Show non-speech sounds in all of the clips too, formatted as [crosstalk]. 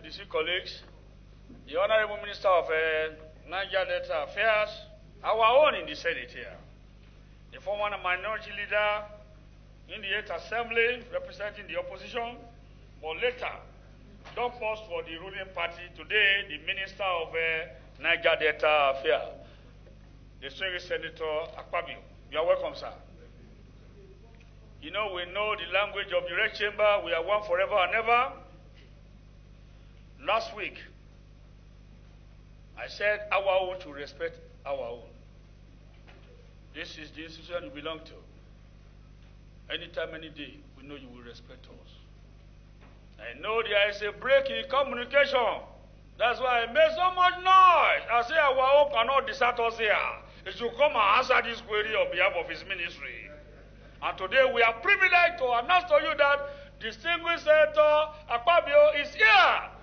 distinguished colleagues, the Honorable Minister of uh, Niger Delta Affairs, our own in the Senate here, the former minority leader in the 8th Assembly representing the opposition, but later don't post for the ruling party today, the Minister of uh, Niger Delta Affairs, the distinguished Senator Akpabio. You are welcome, sir. You know, we know the language of the Red Chamber. We are one forever and ever. Last week, I said our own to respect our own. This is the institution you belong to. Anytime, any day, we know you will respect us. I know there is a break in communication. That's why I made so much noise. I say our own cannot desert us here. He should come and answer this query on behalf of his ministry. And today we are privileged to announce to you that distinguished Senator Akpabio is here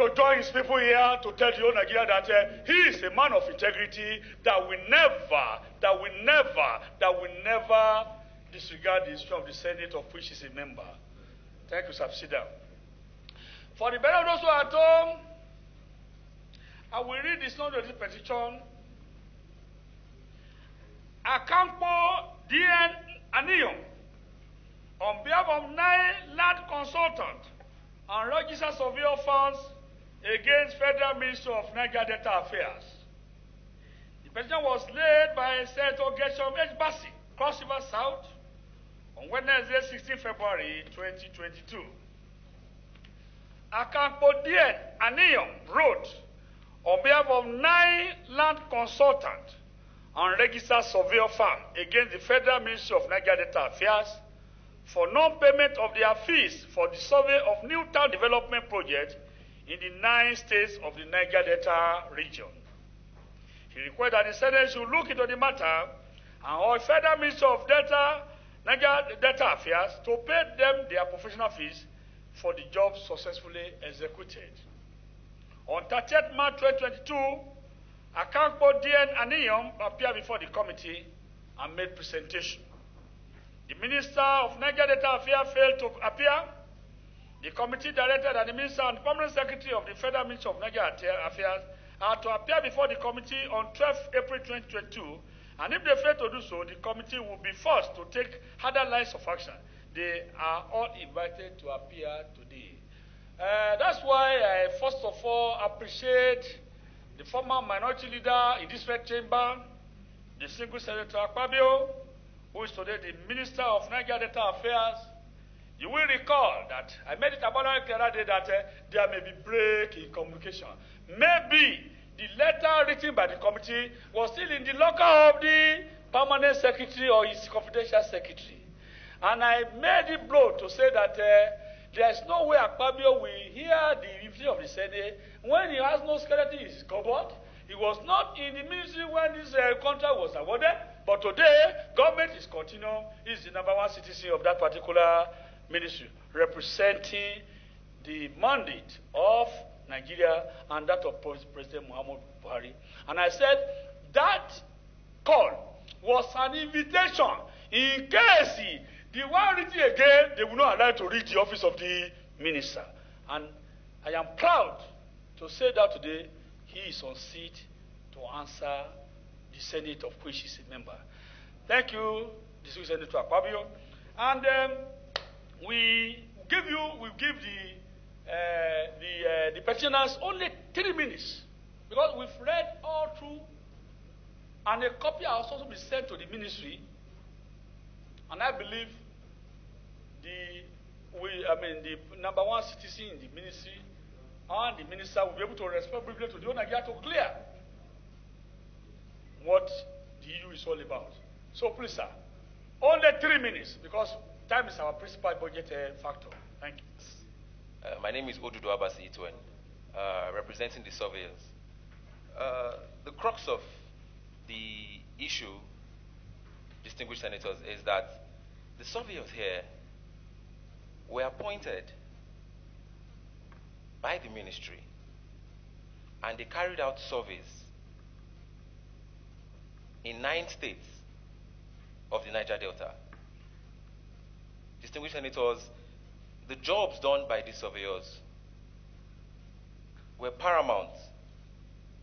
to join his people here to tell the Nigeria that uh, he is a man of integrity that will never, that will never, that will never disregard the instruction of the Senate of which he is a member. Thank you, down. For the benefit of those who are at home, I will read this note of this petition. Akankpo Dien Aniyom, on behalf of nine land consultants and registered surveyor funds against Federal Ministry of Niger Delta Affairs. The petition was laid by Senator Gershom H. Bassi, Cross River South, on Wednesday, 16 February 2022. Akampo Dien Aniyon wrote on behalf of nine land consultants and registered surveyor firm against the Federal Ministry of Niger Delta Affairs for non-payment of their fees for the survey of new town development projects in the nine states of the Niger Delta region. He requested that the Senate should look into the matter and all Federal Ministry of Delta, Niger Delta Affairs to pay them their professional fees for the job successfully executed. On 30th March 2022, Akankpo Dien Aniyom appeared before the committee and made presentation. The Minister of Niger Delta Affairs failed to appear. The committee directed that the Minister and Permanent Secretary of the Federal Ministry of Niger Affairs are to appear before the committee on 12 April 2022, and if they fail to do so, the committee will be forced to take harder lines of action. They are all invited to appear today. Uh, that's why I first of all appreciate the former minority leader in this red chamber, the single Senator Akpabio, who is today the Minister of Niger Delta Affairs. You will recall that I made it abundantly clear that that uh, there may be break in communication. Maybe the letter written by the committee was still in the locker of the permanent secretary or his confidential secretary. And I made it blow to say that uh, there is no way Akpabio will hear the invitation of the Senate when he has no skeleton in his cupboard. He was not in the ministry when this uh, contract was awarded, but today, government is continuing. He is the number one citizen of that particular ministry, representing the mandate of Nigeria and that of President Muhammad Buhari. And I said that call was an invitation in case he, the one written again, they will not allow to reach the office of the minister. And I am proud to say that today he is on seat to answer the Senate of which he is a member. Thank you, Distinguished Senator Akpabio. And um, we give you, we give the, uh, the, uh, the petitioners only three minutes because we've read all through and a copy has also been sent to the ministry. And I believe the, we, I mean, the number one citizen in the ministry and the minister will be able to respond briefly to the Nigeria to clear what the EU is all about. So please, sir, only three minutes because time is our principal budget uh, factor. Thank you. Uh, my name is Odudu Abasi Itwen, uh, representing the surveyors. Uh, the crux of the issue, distinguished senators, is that the surveyors here were appointed by the ministry and they carried out surveys in nine states of the Niger Delta. Distinguished senators, the jobs done by these surveyors were paramount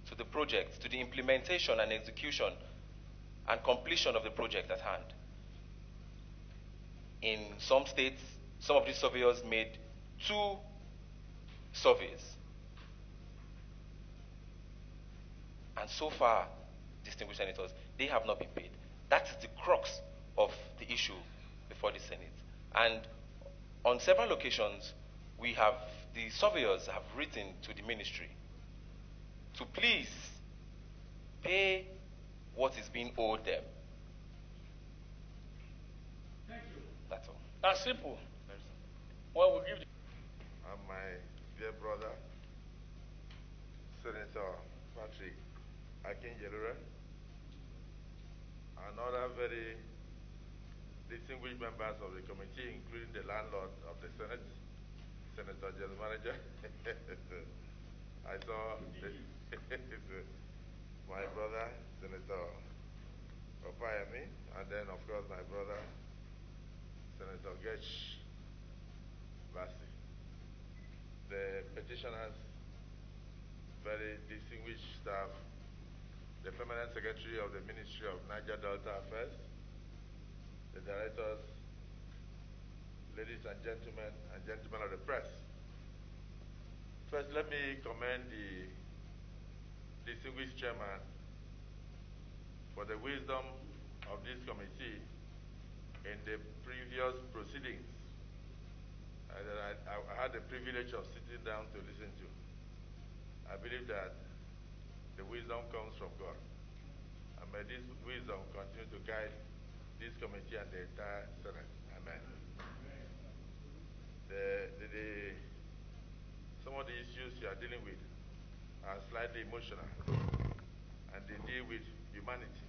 to the project, to the implementation and execution and completion of the project at hand. In some states, some of these surveyors made two surveys. And so far, distinguished senators, they have not been paid. That is the crux of the issue before the Senate. And on several occasions, we have, the surveyors have written to the ministry to please pay what is being owed them. Thank you. That's all. That's simple. Very simple. Well, we give the and my dear brother, Senator Patrick Akinyelure, and other very distinguished members of the committee, including the landlord of the Senate, Senator General Manager. [laughs] I saw [laughs] my brother, Senator Opayami, and then, of course, my brother, Senator Getch Bassey the petitioners, very distinguished staff, the permanent secretary of the Ministry of Niger Delta Affairs, the directors, ladies and gentlemen, and gentlemen of the press. First, let me commend the distinguished chairman for the wisdom of this committee in the previous proceedings I, I had the privilege of sitting down to listen to. I believe that the wisdom comes from God. And may this wisdom continue to guide this committee and the entire Senate. Amen. The, the, the, some of the issues you are dealing with are slightly emotional and they deal with humanity.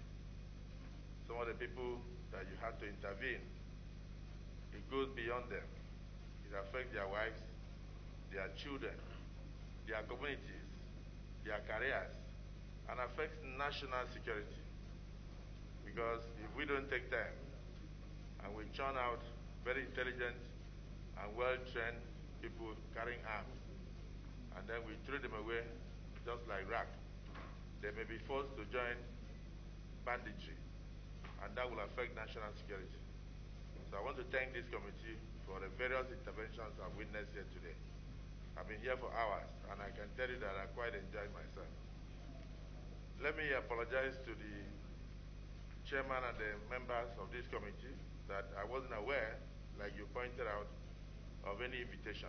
Some of the people that you have to intervene, it goes beyond them. It affects their wives, their children, their communities, their careers, and affects national security. Because if we don't take time and we churn out very intelligent and well-trained people carrying arms, and then we throw them away just like rag, they may be forced to join banditry, and that will affect national security. So I want to thank this committee for the various interventions I've witnessed here today. I've been here for hours, and I can tell you that I quite enjoyed myself. Let me apologize to the chairman and the members of this committee that I wasn't aware, like you pointed out, of any invitation.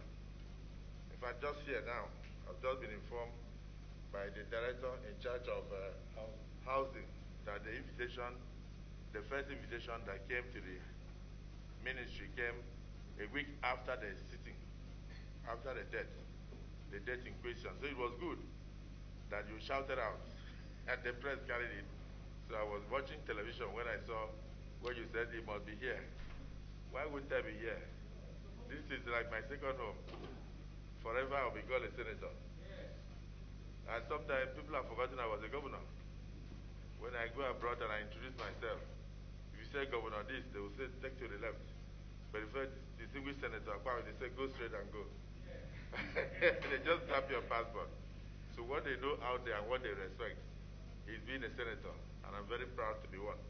In fact, just here now, I've just been informed by the director in charge of uh, housing that the invitation, the first invitation that came to the ministry came a week after the sitting, after the death, the death in question. So it was good that you shouted out [laughs] and the press carried it. So I was watching television when I saw when you said he must be here. Why wouldn't I be here? This is like my second home. Forever I'll be called a senator. And sometimes people have forgotten I was a governor. When I go abroad and I introduce myself, if you say governor this, they will say take to the left. But if I distinguished senator, they say go straight and go. [laughs] they just tap your passport. So what they know out there and what they respect is being a senator, and I'm very proud to be one.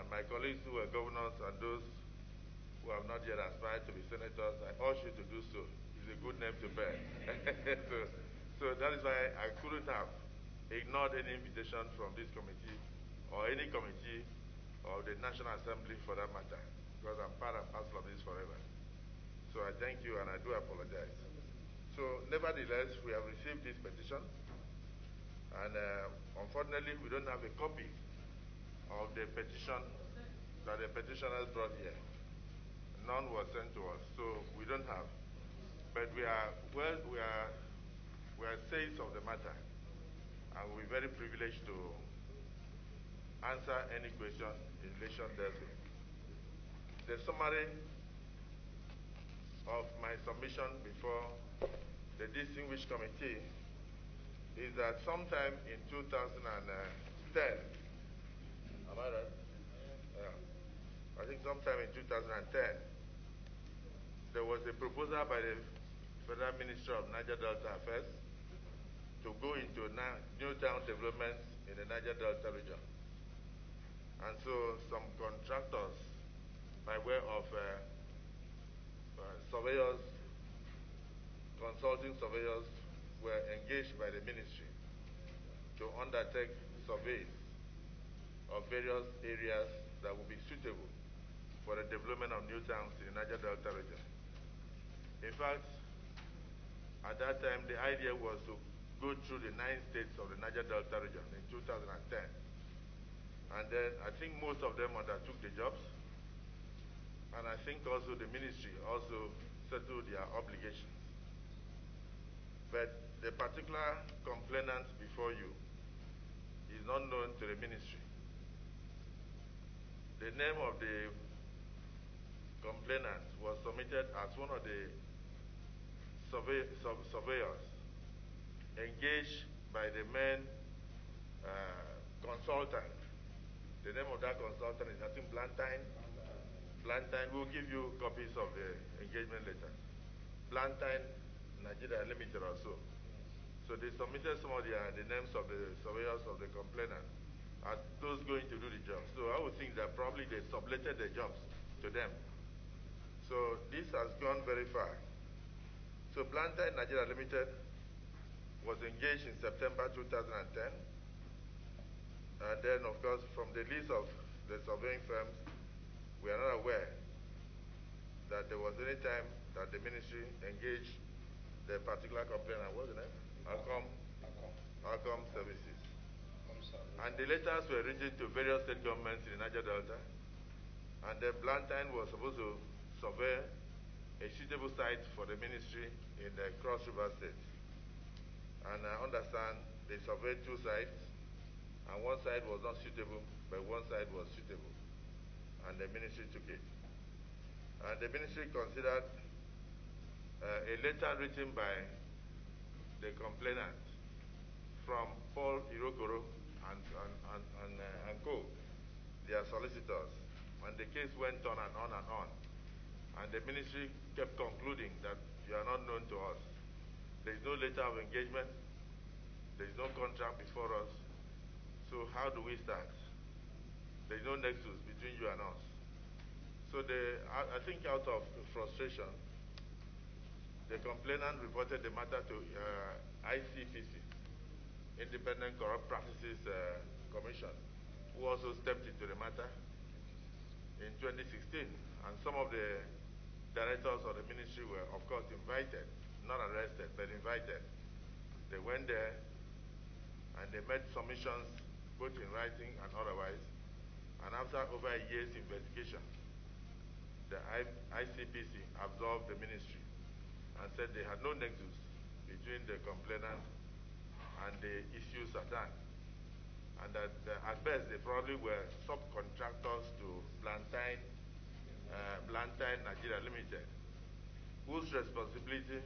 And my colleagues who are governors and those who have not yet aspired to be senators, I urge you to do so. It's a good name to bear. [laughs] so, so that is why I couldn't have ignored any invitation from this committee or any committee or the National Assembly for that matter, because I'm part and parcel of this forever. So I thank you and I do apologize. So nevertheless, we have received this petition and uh, unfortunately we don't have a copy of the petition that the petitioners brought here. None was sent to us, so we don't have. But we are well, we are we are saying of the matter, and we're very privileged to answer any question in relation thereto. The summary of my submission before the distinguished committee is that sometime in 2010, am I right? Yeah. I think sometime in 2010, there was a proposal by the Federal Minister of Niger Delta Affairs to go into new town developments in the Niger Delta region. And so some contractors, by way of uh, uh, surveyors, consulting surveyors, were engaged by the ministry to undertake surveys of various areas that would be suitable for the development of new towns in the Niger Delta region. In fact, at that time, the idea was to go through the nine states of the Niger Delta region in 2010. And then I think most of them undertook the jobs. And I think also the ministry also settled their obligations. But the particular complainant before you is not known to the ministry. The name of the complainant was submitted as one of the survey, sub, surveyors engaged by the main uh, consultant. The name of that consultant is I think Blantine. Blantine will give you copies of the engagement letter. Blantine Nigeria Limited also. So they submitted some of the, uh, the names of the surveyors of the complainant as those going to do the job. So I would think that probably they subletted the jobs to them. So this has gone very far. So Blantine Nigeria Limited was engaged in September 2010. And then, of course, from the list of the surveying firms, we are not aware that there was any time that the ministry engaged the particular complainant. What's the name? Acom, Acom Services. And the letters were written to various state governments in the Niger Delta. And the Blantine was supposed to survey a suitable site for the ministry in the Cross River State. And I understand they surveyed two sites, and one side was not suitable, but one side was suitable. And the ministry took it. And the ministry considered uh, a letter written by the complainant from Paul Irokoro and, and, and, and, uh, and co, their solicitors. And the case went on and on and on. And the ministry kept concluding that you are not known to us. There is no letter of engagement. There is no contract before us. So how do we start? There is no nexus between you and us. So the, I, I think out of frustration, the complainant reported the matter to uh, ICPC, Independent Corrupt Practices uh, Commission, who also stepped into the matter in 2016. And some of the directors of the ministry were, of course, invited, not arrested, but invited. They went there and they made submissions, both in writing and otherwise. And after over a year's investigation, the ICPC absolved the ministry and said they had no nexus between the complainant and the issues at hand. And that uh, at best they probably were subcontractors to Blantine, uh, Nigeria Limited, whose responsibility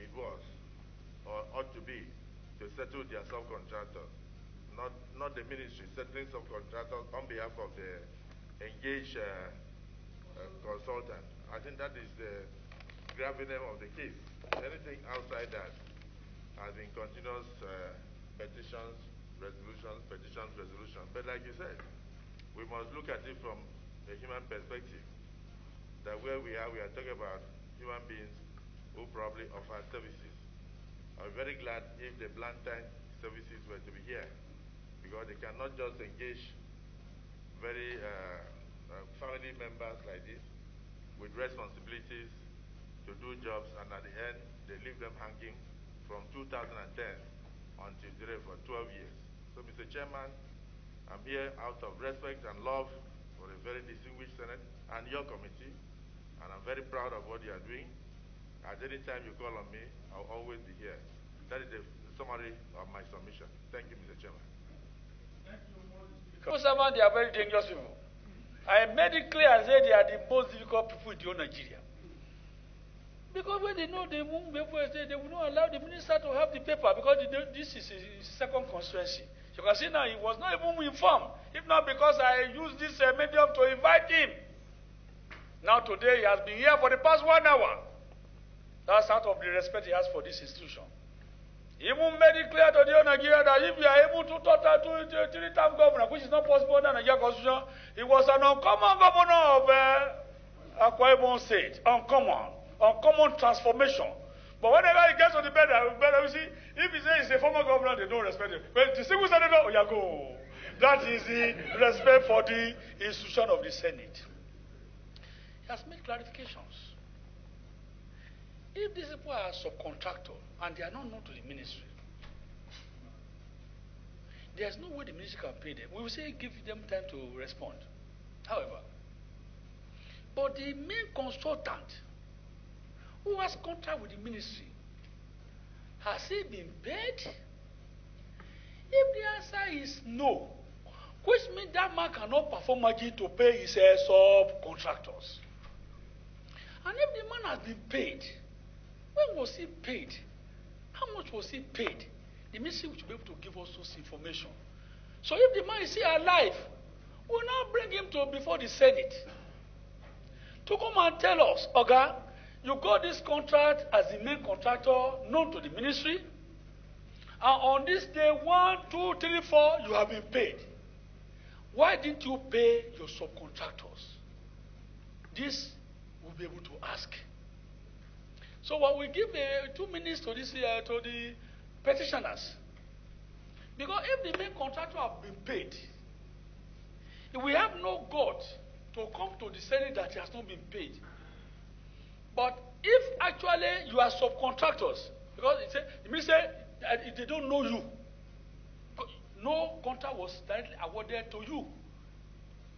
it was or ought to be to settle their subcontractors, not, not the ministry settling subcontractors on behalf of the engaged uh, uh consultant. I think that is the gravamen of the case. Anything outside that has been continuous uh, petitions, resolutions, petitions, resolutions. But like you said, we must look at it from a human perspective. That where we are, we are talking about human beings who probably offer services. I'm very glad if the Blantine services were to be here, because they cannot just engage very uh, uh, family members like this with responsibilities to do jobs, and at the end, they leave them hanging from 2010 until today for 12 years. So, Mr. Chairman, I'm here out of respect and love for a very distinguished Senate and your committee, and I'm very proud of what you are doing. At any time you call on me, I'll always be here. That is the summary of my submission. Thank you, Mr. Chairman. Because they are very dangerous people. I made it clear and said they are the most difficult people in the whole Nigeria. Because when they know they won't be able to say, they will not allow the minister to have the paper because this is his second constituency. You can see now he was not even informed. If not because I used this uh, medium to invite him. Now today he has been here for the past one hour. That's out of the respect he has for this institution. He even made it clear to the Nigeria that if you are able to talk total two, two, three time governor, which is not possible under Nigeria constitution, he was an uncommon governor of uh, Akwa Ibom State. Uncommon. Uncommon transformation. But whenever he gets on the bed, you see, if he says he's a former governor, they don't respect him. But the single senator, oh, yeah, go. That is the respect for the institution of the Senate. He has made clarifications. If these people are subcontractor and they are not known to the ministry, there's no way the ministry can pay them. We will say give them time to respond. However, but the main consultant who has contract with the ministry, has he been paid? If the answer is no, which means that man cannot perform magic to pay his uh, subcontractors. And if the man has been paid, when was he paid? How much was he paid? The ministry will be able to give us those information. So if the man is still alive, we'll now bring him to before the Senate to come and tell us, Oga, you got this contract as the main contractor known to the ministry, and on this day one, two, three, four, you have been paid. Why didn't you pay your subcontractors? This we'll be able to ask. So what we give the two minutes to this uh, to the petitioners. Because if the main contractor have been paid, we have no God to come to the Senate that he has not been paid. But if actually you are subcontractors, because it say, it means that they don't know you, no contract was directly awarded to you.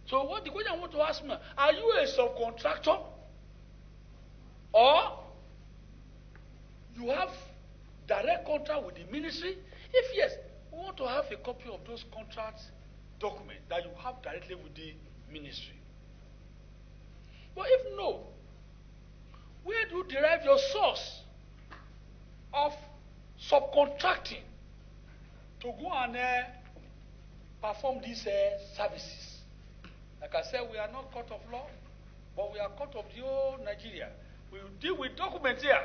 So what the question I want to ask me, are you a subcontractor? Or you have direct contract with the ministry? If yes, we want to have a copy of those contracts document that you have directly with the ministry. But if no, where do you derive your source of subcontracting to go and uh, perform these uh, services? Like I said, we are not court of law, but we are court of the whole Nigeria. We deal with documents here.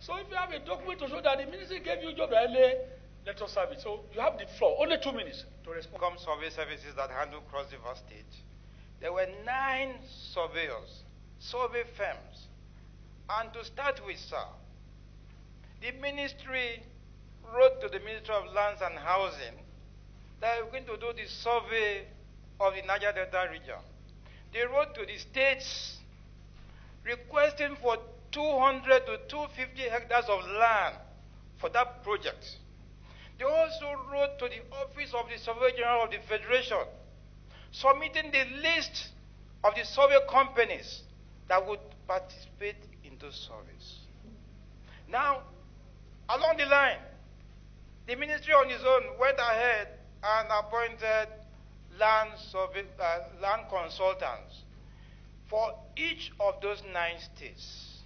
So if you have a document to show that the ministry gave you a job early, let us have it. So you have the floor. Only two minutes to respond. Come survey services that handle Cross River State. There were nine surveyors, survey firms. And to start with, sir, the ministry wrote to the Ministry of Lands and Housing that we're going to do the survey of the Niger Delta region. They wrote to the states requesting for 200 to 250 hectares of land for that project. They also wrote to the Office of the Surveyor General of the Federation, submitting the list of the survey companies that would participate in those surveys. Now, along the line, the ministry on its own went ahead and appointed land, survey, uh, land consultants for each of those nine states.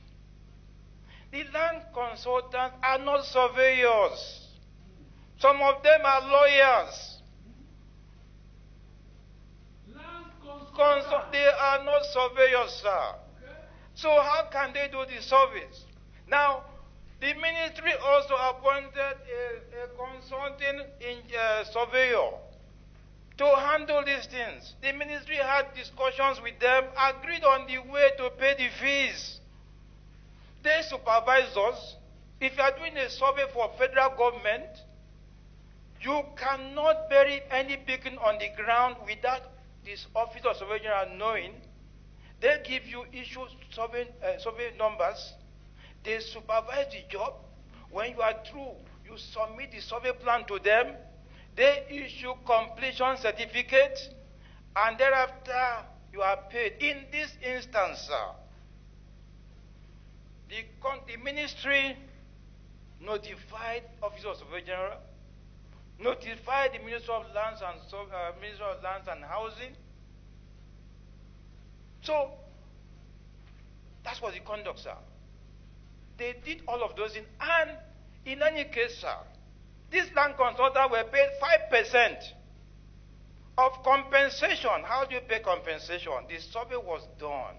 The land consultants are not surveyors. Some of them are lawyers. Consul- they are not surveyors, sir. So how can they do the service? Now, the ministry also appointed a, a consulting in, uh, surveyor to handle these things. The ministry had discussions with them, agreed on the way to pay the fees. They supervise us. If you are doing a survey for federal government, you cannot bury any beacon on the ground without this office of survey general knowing. They give you issue survey, uh, survey numbers. They supervise the job. When you are through, you submit the survey plan to them. They issue completion certificate, and thereafter you are paid. In this instance, the, the ministry notified Office of Surveyor General, notified the Minister of Lands and uh, Minister of Lands and Housing. So that's what the conduct, sir. They did all of those in, and in any case, sir, these land consultants were paid 5% of compensation. How do you pay compensation? The survey was done.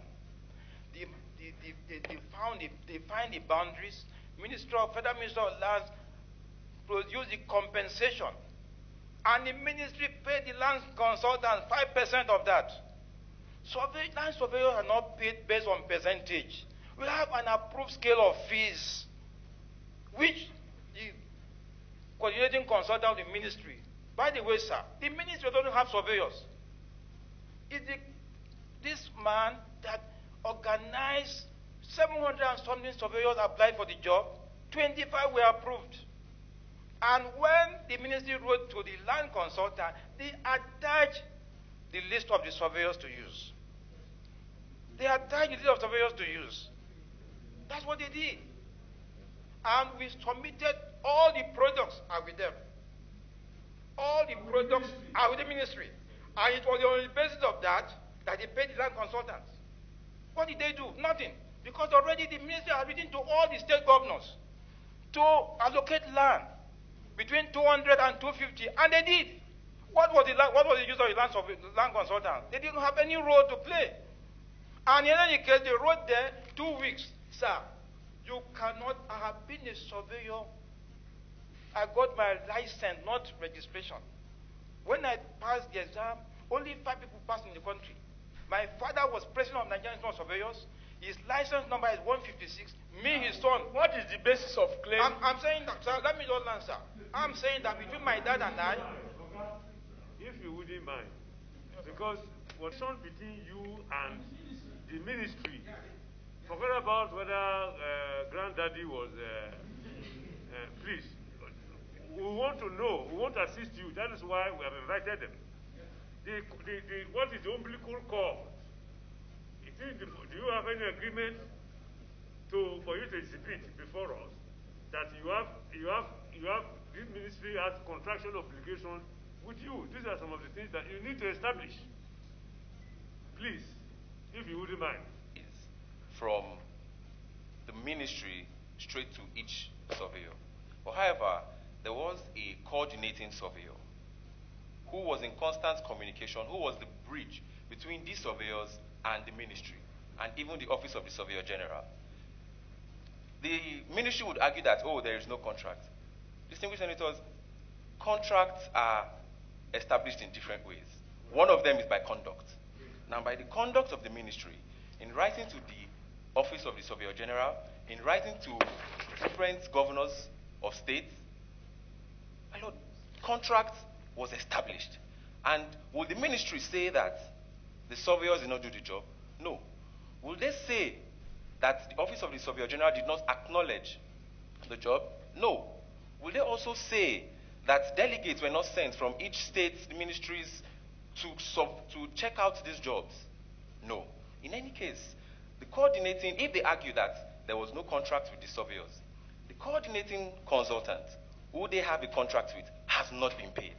They, they, they, they found the, they find the boundaries. Minister of Federal Minister of Lands produce the compensation. And the ministry paid the land consultant 5% of that. Survey, land surveyors are not paid based on percentage. We have an approved scale of fees, which the coordinating consultant of the ministry, by the way, sir, the ministry doesn't have surveyors. It's the, this man that organized 700 and something surveyors applied for the job, 25 were approved. And when the ministry wrote to the land consultant, they attached the list of the surveyors to use. They attached the list of surveyors to use. That's what they did. And we submitted all the products are with them. All the products are with the ministry. And it was on the basis of that that they paid the land consultants. What did they do? Nothing. Because already the ministry had written to all the state governors to allocate land between 200 and 250, and they did. What was the, what was the use of the land, land consultant? They didn't have any role to play. And in any case, they wrote there two weeks. Sir, you cannot, I have been a surveyor. I got my license, not registration. When I passed the exam, only five people passed in the country. My father was president of Nigerian Institute of Surveyors. His license number is 156. Me, his son. What is the basis of claim? I'm, I'm saying that, sir, let me just answer. I'm saying that between my dad and I. If you wouldn't mind, because what's on between you and the ministry, forget about whether uh, granddaddy was. Uh, uh, please, we want to know, we want to assist you. That is why we have invited them. The, the, the, what is the umbilical cord? The, do you have any agreement to, for you to exhibit before us that you have, you have, you have, this ministry has contractual obligation with you? These are some of the things that you need to establish. Please, if you wouldn't mind. From the ministry straight to each surveyor. But however, there was a coordinating surveyor who was in constant communication, who was the bridge between these surveyors and the ministry, and even the office of the surveyor general. The ministry would argue that, oh, there is no contract. Distinguished senators, contracts are established in different ways. One of them is by conduct. Now, by the conduct of the ministry, in writing to the office of the surveyor general, in writing to different governors of states, lord, contract was established. And will the ministry say that the surveyors did not do the job? No. Will they say that the office of the surveyor general did not acknowledge the job? No. Will they also say that delegates were not sent from each state ministries to, sub, to check out these jobs? No. In any case, the coordinating, if they argue that there was no contract with the surveyors, the coordinating consultant, who they have a contract with, has not been paid.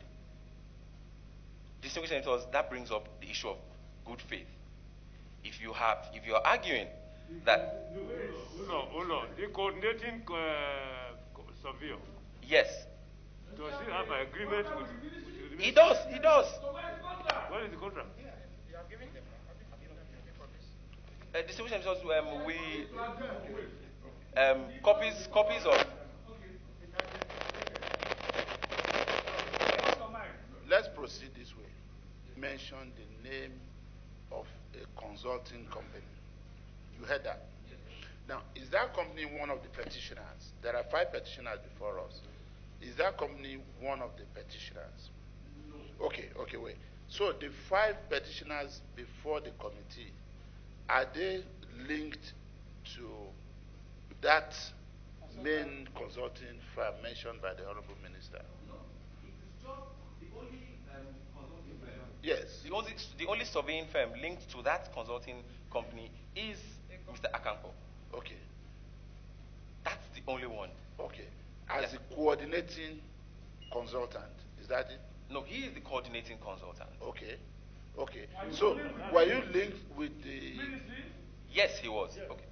Distinguished senators, that brings up the issue of good faith. If you have, if you are arguing that. Hold on, hold on. The coordinating uh, surveyor. Yes. Does he have an agreement with, with He does, he does. What is the contract? Uh, distinguished senators, um, we um, copies copies of Let's proceed this way. Mention the name of a consulting company. You heard that? Now, is that company one of the petitioners? There are five petitioners before us. Is that company one of the petitioners? No. Okay, okay, wait. So the five petitioners before the committee, are they linked to that main consulting firm mentioned by the Honorable Minister? Um, yes. The only, the only surveying firm linked to that consulting company is Mr. Akankpo. Okay. That's the only one. Okay. As Yeah. a coordinating consultant, is that it? No, he is the coordinating consultant. Okay. Okay. So, were you linked with the. Ministry? Yes, he was. Okay.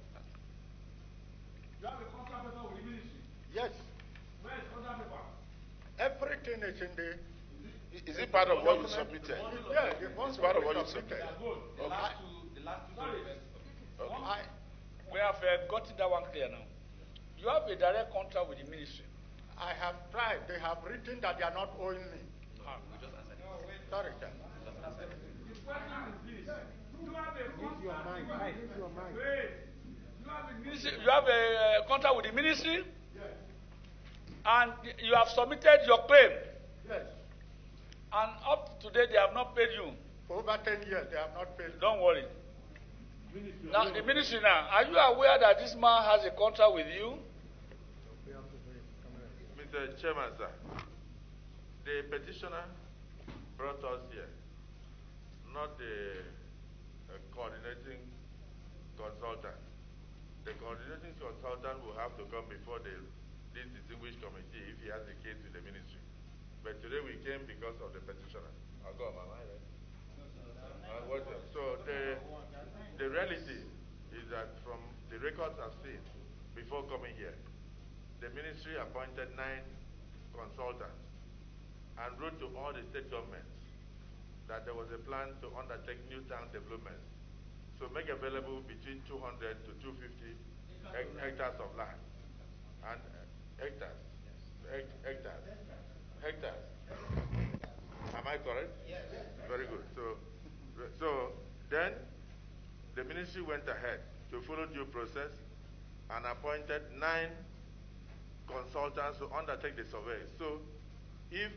You have a contract paper with the ministry. Yes, Where is contract paper? everything is in the, Is it part of what you submitted? yeah, the It's part of what you submitted. Good. We have uh, gotten that one clear now. You have a direct contract with the ministry. I have tried. They have written that they are not owing me. Sorry, sir. Ministry- You have a uh, contract with the ministry, and you have submitted your claim, Yes. and up to today they have not paid you. For over 10 years, they have not paid. Don't worry. Now, the ministry now, are you aware that this man has a contract with you? Mr. Chairman, sir, the petitioner brought us here, not the uh, coordinating consultant. The coordinating consultant will have to come before the, this distinguished committee if he has a case with the ministry. But today we came because of the petitioner. I got my mind right? Uh, what- So the, the reality is that from the records I've seen before coming here, the ministry appointed nine consultants and wrote to all the state governments that there was a plan to undertake new town developments. So make available between 200 to 250 hec- hectares of land. And uh, hectares, hec- hectares, hectares. Am I correct? Yes. Very good. So, so then the ministry went ahead to follow due process and appointed nine consultants to undertake the survey. So if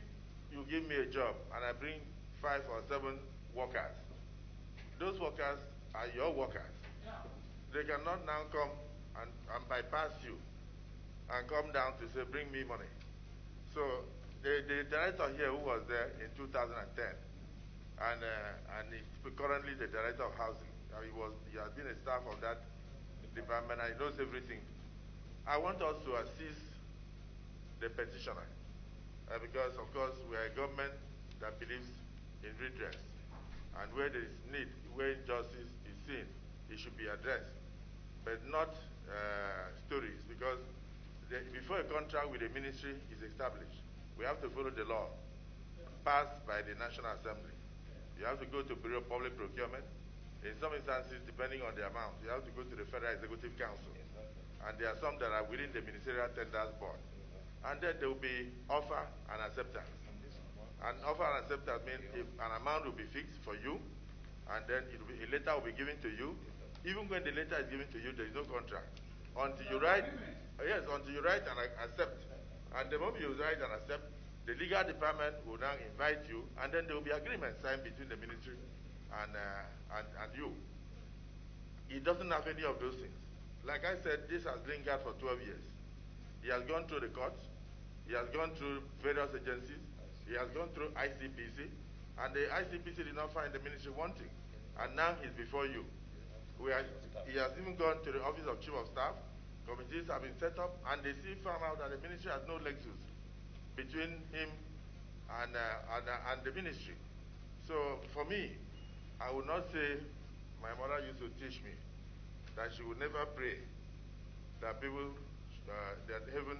you give me a job and I bring five or seven workers, those workers are your workers. They cannot now come and, and bypass you and come down to say, bring me money. So the, the director here who was there in 2010, and, uh, and he's currently the director of housing, uh, he, was, he has been a staff of that department and he knows everything. I want us to assist the petitioner uh, because, of course, we are a government that believes in redress. And where there is need, where injustice is seen, it should be addressed, but not uh, stories. Because the, before a contract with a ministry is established, we have to follow the law passed by the National Assembly. You have to go to Bureau of Public Procurement. In some instances, depending on the amount, you have to go to the Federal Executive Council. And there are some that are within the Ministerial Tenders Board. And then there will be offer and acceptance. And offer and acceptance means if an amount will be fixed for you, and then it will be, a letter will be given to you. Even when the letter is given to you, there is no contract. Until you write, yes, until you write and accept. And the moment you write and accept, the legal department will now invite you, and then there will be agreement signed between the ministry and, uh, and, and you. It doesn't have any of those things. Like I said, this has lingered for 12 years. He has gone through the courts, he has gone through various agencies, he has gone through ICPC, and the ICPC did not find the ministry wanting. And now he's before you. Are, he has even gone to the office of chief of staff. Committees have been set up, and they still found out that the ministry has no lexus between him and, uh, and, uh, and the ministry. So for me, I would not say my mother used to teach me that she would never pray that people, uh, that heaven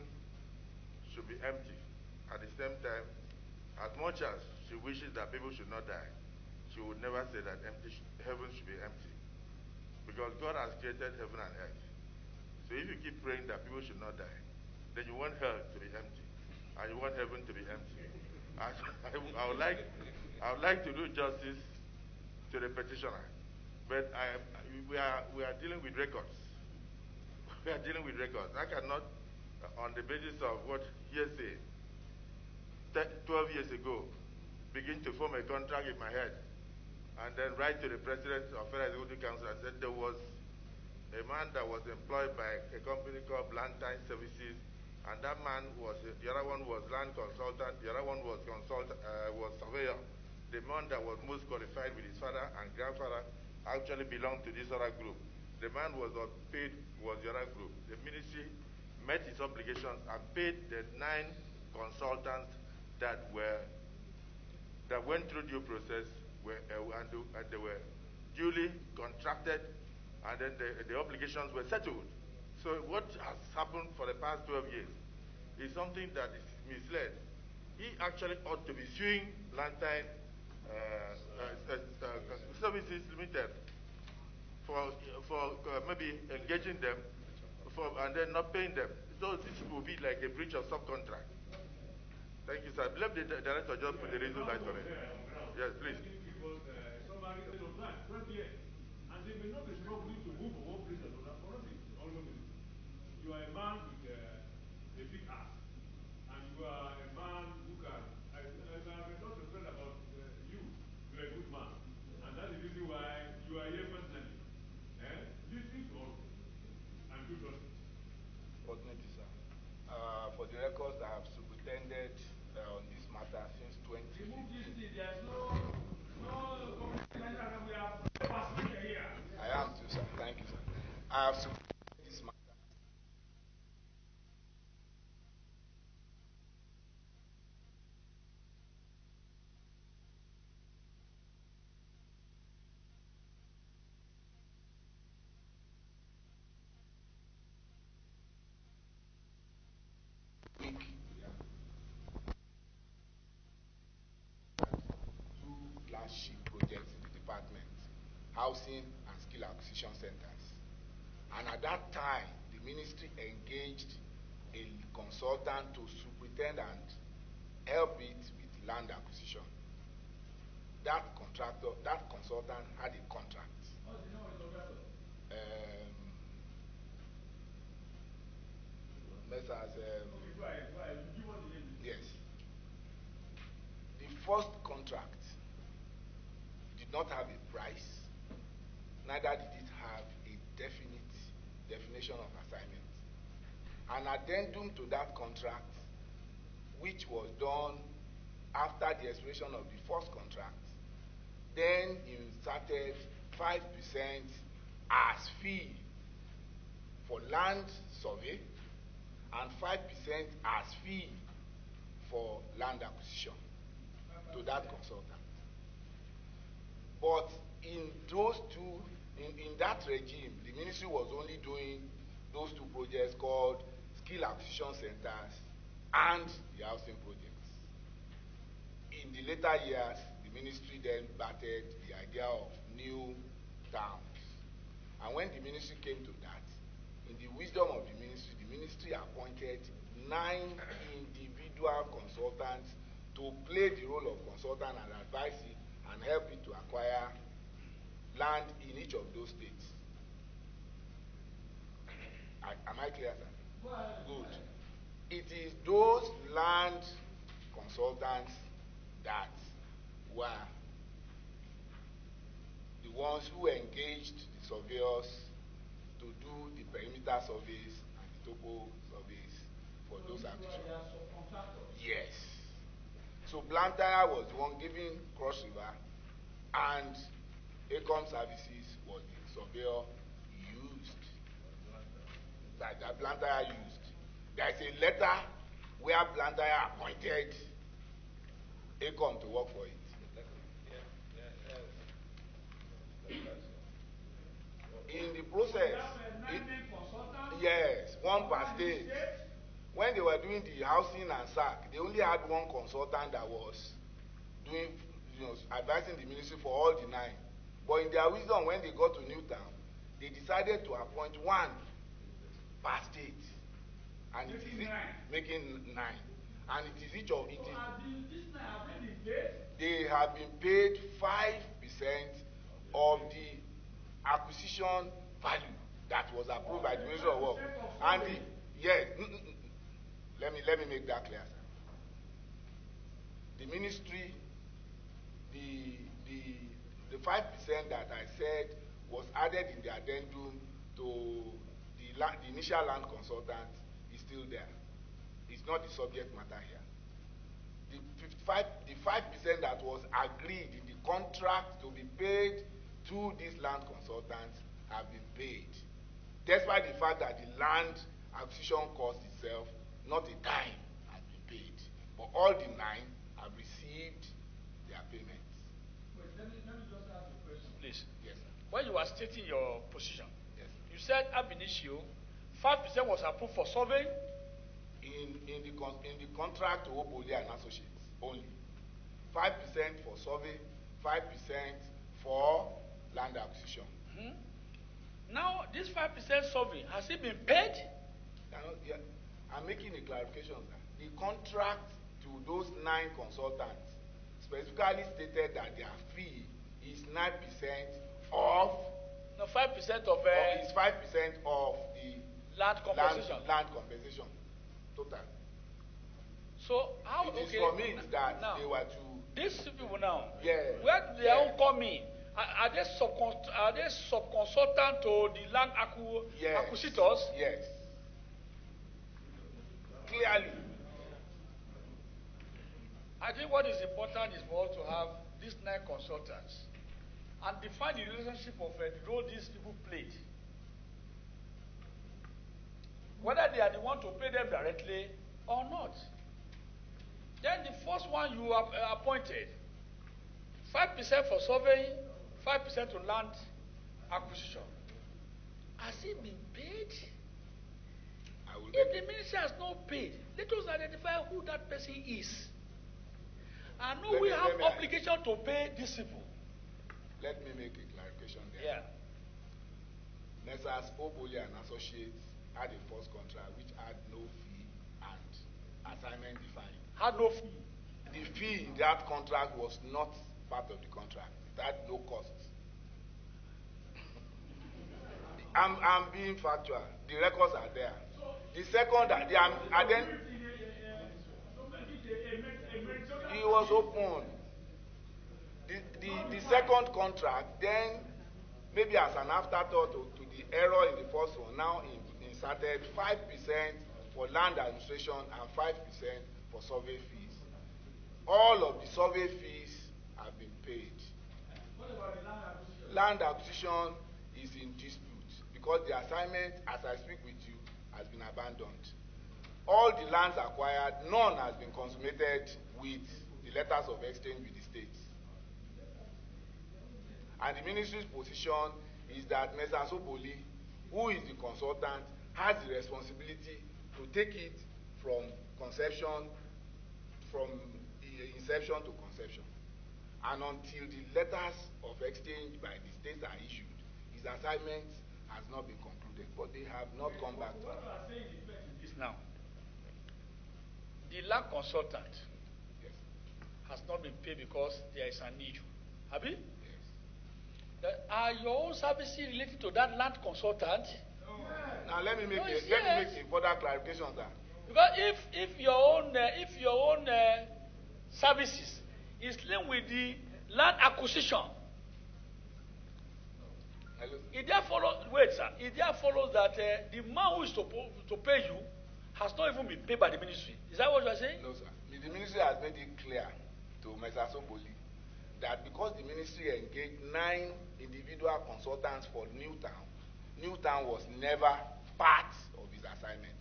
should be empty. At the same time, as much as she wishes that people should not die, she would never say that empty heaven should be empty. Because God has created heaven and earth. So if you keep praying that people should not die, then you want hell to be empty, and you want heaven to be empty. I, [laughs] I, would like, I would like to do justice to the petitioner, but I, we are we are dealing with records. [laughs] We are dealing with records. I cannot, on the basis of what hearsay, te- 12 years ago, begin to form a contract in my head, and then write to the president of Federal Executive Council and said there was a man that was employed by a company called Blantyne Services, and that man was the other one was land consultant, the other one was consult uh, was surveyor. The man that was most qualified with his father and grandfather actually belonged to this other group. The man was not paid was the other group. The ministry met its obligations and paid the nine consultants that were that went through due process were, uh, and, and they were duly contracted and then the, the obligations were settled. So what has happened for the past 12 years is something that is misled. He actually ought to be suing Lantine uh, uh, uh, uh, Services Limited for, for uh, maybe engaging them for, and then not paying them. So this will be like a breach of subcontract. Thank you, sir. Let the director just put the reason light on it. Yes, please. Because uh, somebody said on time, 20 years, and they may not be struggling to move from one place to another for nothing. Almost. You are a man with uh, a big ass, and you are a man who can. I, I, I have not afraid about uh, you. You are a good man, and that's the reason why you are here personally. Eh? Listen to us, and do justice. Coordinator, sir. Uh, for the records, I have superintended uh, on this matter since 20. Remove this thing, there's no, no communication that we have passing here. I am too, sir. Thank you, sir. I have superintended this matter. Projects in the department, housing and skill acquisition centers. And at that time, the ministry engaged a consultant to superintend and help it with land acquisition. That contractor, that consultant had a contract. Um. Um, Yes. The first contract did not have a price, neither did it of assignment. An addendum to that contract, which was done after the expiration of the first contract, then inserted five percent as fee for land survey and five percent as fee for land acquisition to that consultant. But in those two, in, in that regime, the ministry was only doing those two projects called skill acquisition centers and the housing projects. In the later years, the ministry then batted the idea of new towns. And when the ministry came to that, in the wisdom of the ministry, the ministry appointed nine individual consultants to play the role of consultant and advise it and help it to acquire land in each of those states. Am I clear, sir? Good. It is those land consultants that were the ones who engaged the surveyors to do the perimeter surveys and the topo surveys for those acquisitions. Yes. So Blantyre was the one giving Cross River and ACOM services was the surveyor. That, that Blantyre used. There is a letter where Blantyre appointed ACOM to work for it. In the process, it, yes, one per state. When they were doing the housing and SAC, they only had one consultant that was doing, you know, advising the ministry for all the nine. But in their wisdom, when they got to Newtown, they decided to appoint one per state. And it is making nine. And it is each of it is, they have been paid five percent of the acquisition value that was approved by the Ministry of Work. And the, yes, mm, mm, mm, let me let me make that clear, sir. The ministry, the the the five percent that I said was added in the addendum to the land, the initial land consultant is still there. It's not the subject matter here. The fifty-five, the five percent that was agreed in the contract to be paid to these land consultants have been paid. Despite the fact that the land acquisition cost itself, not a dime, has been paid. But all the nine have received their payments. let me just ask Please. Yes, sir. When you were stating your position, Said ab initio, five percent was approved for survey. In, in the con, in the contract to Obole and Associates only. Five percent for survey, five percent for land acquisition. Hmm? Now, this five percent survey has it been paid? Now, yeah, I'm making a clarification, sir. The contract to those nine consultants specifically stated that their fee is nine percent of, No, five percent of uh, is five percent of the land compensation. land, land compensation total. So how It is okay? for me that now, they were to, these people now. Yeah. Where their Yeah. own come in? Are, are they subcon are they subconsultant to the land acqu yes. acquisitors? Yes. Clearly, I think what is important is for us to have these nine consultants and define the relationship of uh, the role these people played. Whether they are the one to pay them directly or not. Then the first one you have uh, appointed, five percent for surveying, five percent to land acquisition. Has he been paid? If the ministry has not paid, let us identify who that person is. I know we have obligation to pay these people. Let me make a clarification there. Yeah. Messrs. Obole and Associates had a first contract which had no fee and assignment defined. Had no fee. The fee in that contract was not part of the contract. It had no cost. [laughs] I'm, I'm being factual. The records are there. The second, that the, and then he was open. The, the, the second contract, then maybe as an afterthought to, to the error in the first one, now in, inserted 5% for land administration and 5% for survey fees. All of the survey fees have been paid. What about the land acquisition? Land acquisition is in dispute because the assignment, as I speak with you, has been abandoned. All the lands acquired, none has been consummated with the letters of exchange with the states. And the ministry's position is that Mr. Soboli, who is the consultant, has the responsibility to take it from conception, from eh, inception to conception. And until the letters of exchange by the states are issued, his assignment has not been concluded, but they have not come back to him. This now. The land consultant Yes, has not been paid because there is an issue. Have you? Yes. That are your own services related to that land consultant? Now let me make No, a, it's let me yes. make a further clarification, sir. Because if if your own uh, if your own uh, services is linked with the land acquisition, Hello. it there follows wait sir, it there follows that uh, the man who is supposed to pay you has not even been paid by the ministry. Is that what you are saying? No, sir. The ministry has made it clear to Mr. Soboli that because the ministry engaged nine individual consultants for Newtown, Newtown was never part of his assignment.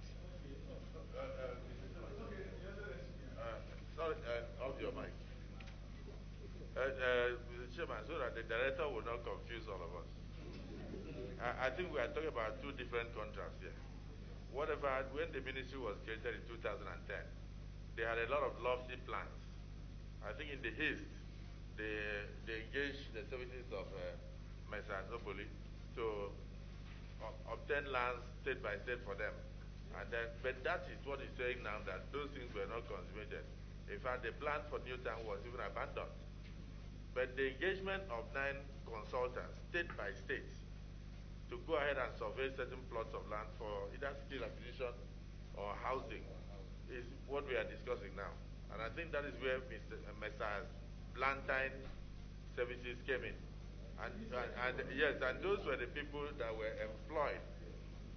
Uh, sorry, uh, off your mic. Uh, uh, Mr. Chairman, so that the director will not confuse all of us. I, I think we are talking about two different contracts here. Whatever, when the ministry was created in 2010, they had a lot of lofty plans. I think in the haste, they, they engaged the services of uh, Mr. Zoboli to obtain lands state by state for them. And then, but that is what he's saying now that those things were not consummated. In fact, the plan for Newtown was even abandoned. But the engagement of nine consultants, state by state, to go ahead and survey certain plots of land for either skill acquisition or housing is what we are discussing now. And I think that is where Mr. uh, Messrs. Blantyre Services came in. And, and, and yes, and those were the people that were employed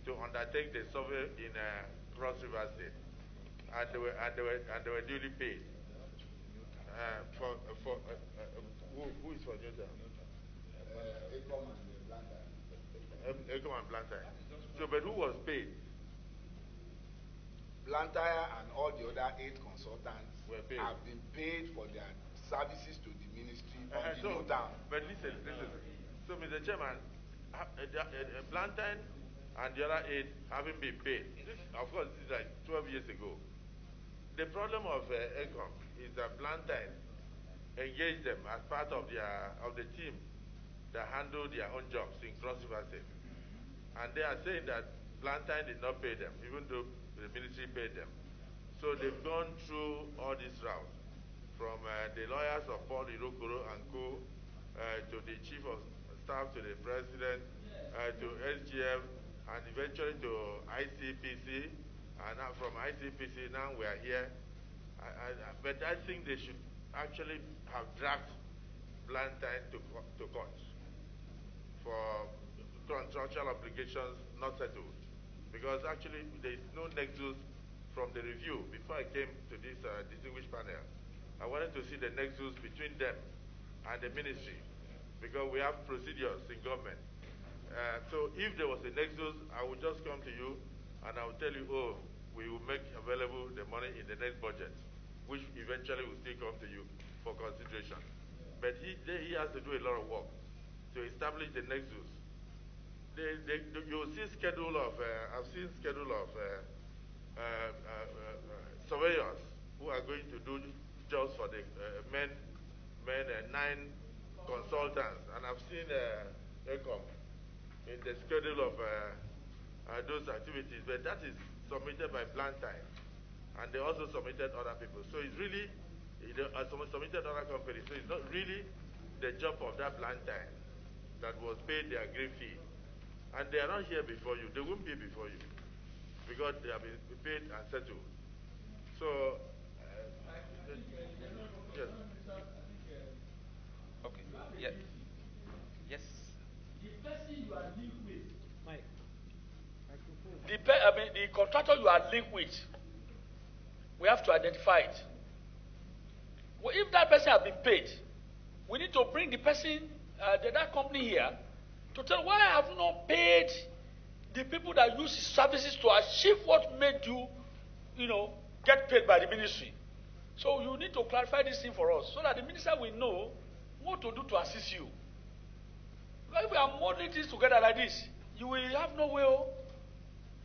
to undertake the survey in uh, Cross River State. And they were, and they were, and they were duly paid. Uh, for, for, uh, uh, who, who is for Newtown? Um, Ecom and Blantyre. So, but who was paid? Blantyre and all the other eight consultants Were paid. have been paid for their services to the ministry on Uh, the so, Newtown. but listen, listen. So, Mr. Chairman, ha- uh, uh, uh, Blantyre and the other eight haven't been paid. This, of course, this is like 12 years ago. The problem of uh, ECOM is that Blantyre engaged them as part of their of the team that handle their own jobs in Cross River State. And they are saying that Blantyre did not pay them, even though the ministry paid them. So they've gone through all this route, from uh, the lawyers of Paul Irokoro and co, uh, to the chief of staff, to the president, uh, to SGF, and eventually to ICPC. And from ICPC, now we are here. I, I, but I think they should actually have dragged Blantyre to, to court for contractual obligations not settled. Because actually there is no nexus from the review. Before I came to this uh, distinguished panel, I wanted to see the nexus between them and the ministry because we have procedures in government. Uh, so if there was a nexus, I would just come to you and I will tell you, oh, we will make available the money in the next budget, which eventually will still come to you for consideration. But he, he has to do a lot of work to establish the nexus. They, they, you'll see schedule of, uh, I've seen schedule of uh, uh, uh, uh, surveyors who are going to do jobs for the men, men nine consultants, and I've seen uh, ECOM in the schedule of those activities, but that is submitted by Blantyre, and they also submitted other people. So it's really, uh, submitted other companies, so it's not really the job of that Blantyre that was paid their agreed fee. And they are not here before you. They won't be before you because they have been paid and settled. So, uh, yes. Okay. Yeah. Yes. The person you are linked with, Mike. The, I mean, the contractor you are linked with, we have to identify it. Well, if that person has been paid, we need to bring the person, uh, the, that company here, to tell why I have not paid the people that use services to achieve what made you, you know, get paid by the ministry. So you need to clarify this thing for us so that the minister will know what to do to assist you. Because if we are modeling things together like this, you will have no way. Oh.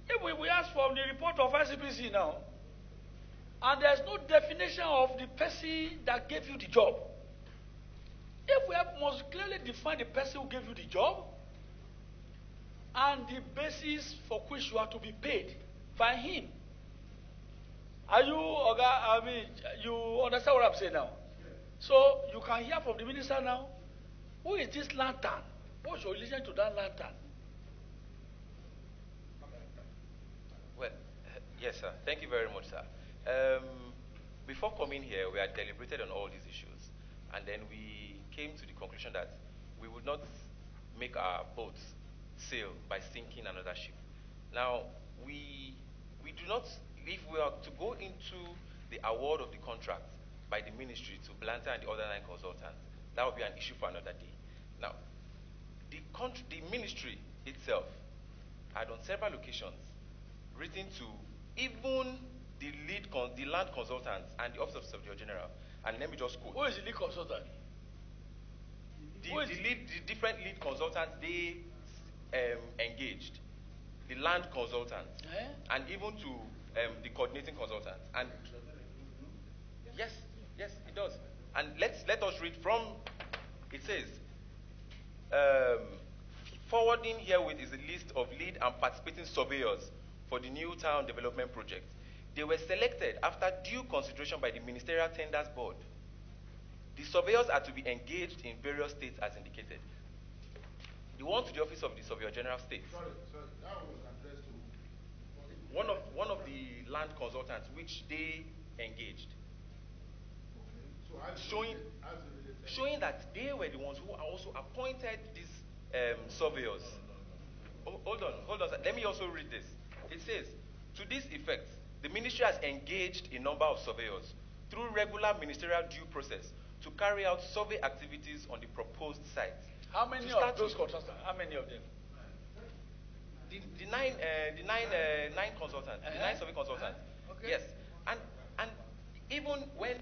If we, we ask for the report of ICPC now, and there's no definition of the person that gave you the job, if we have, must clearly define the person who gave you the job, and the basis for which you are to be paid by him. Are you, Oga? I mean, you understand what I'm saying now? So you can hear from the minister now. Who is this lantern? What's your relation to that lantern? Well, yes, sir. Thank you very much, sir. Um, before coming here, we had deliberated on all these issues, and then we came to the conclusion that we would not make our boats sail by sinking another ship. Now, we, we do not, if we are to go into the award of the contract by the ministry to Blantyre and the other nine consultants, that would be an issue for another day. Now, the, the ministry itself had on several occasions written to even the lead, the land consultants and the office of the Secretary General. And let me just quote. Who is the lead consultant? The, the lead, the different lead consultants, they um, engaged, the land consultants, eh? and even to um, the coordinating consultant. And yes, yes, it does. And let's let us read from. It says, um, forwarding herewith is a list of lead and participating surveyors for the new town development project. They were selected after due consideration by the Ministerial Tenders Board. The surveyors are to be engaged in various states as indicated. The one to the office of the Surveyor General State. Sorry, sorry, that was addressed to one of one of the land consultants which they engaged. Okay. So showing showing that they were the ones who also appointed these um, surveyors. Oh, hold on, hold on. Let me also read this. It says, to this effect, the ministry has engaged a number of surveyors through regular ministerial due process to carry out survey activities on the proposed sites how many of those contractors? How many of them? The, the nine, uh, the nine, uh, nine consultants, uh-huh. the nine survey consultants. Uh-huh. Okay. Yes, and and even when